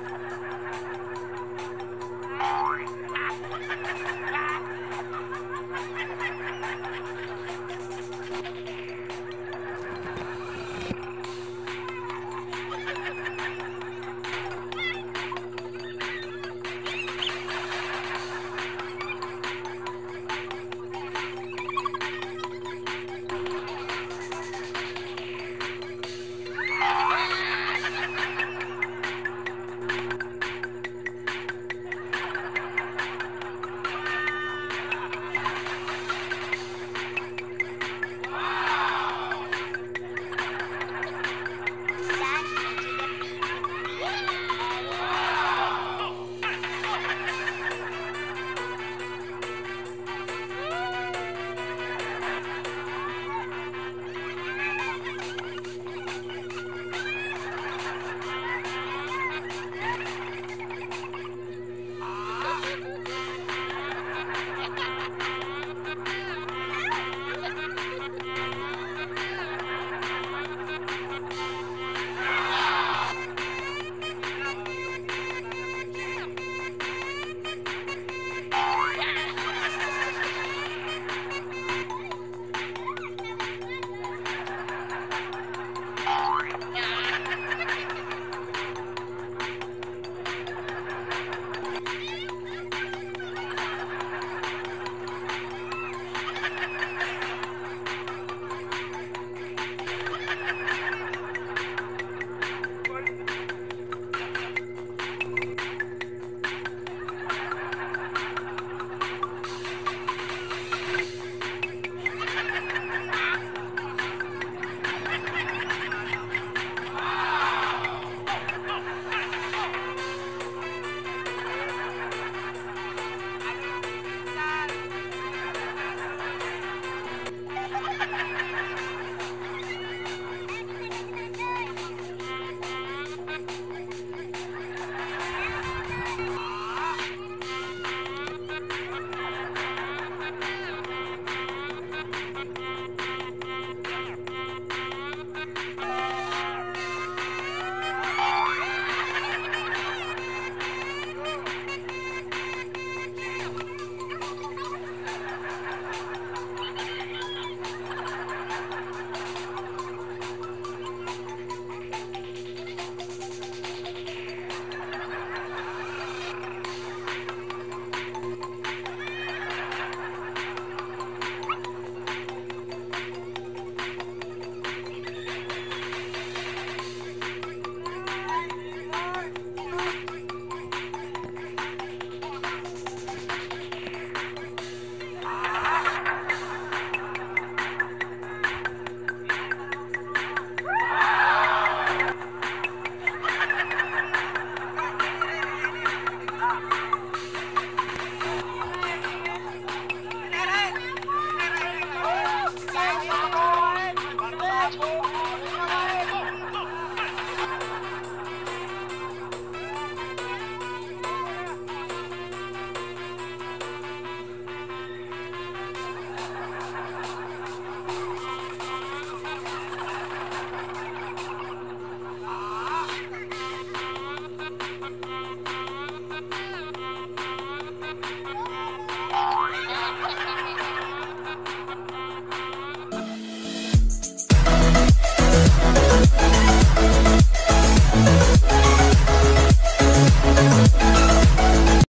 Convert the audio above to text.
Ha ha ha ha!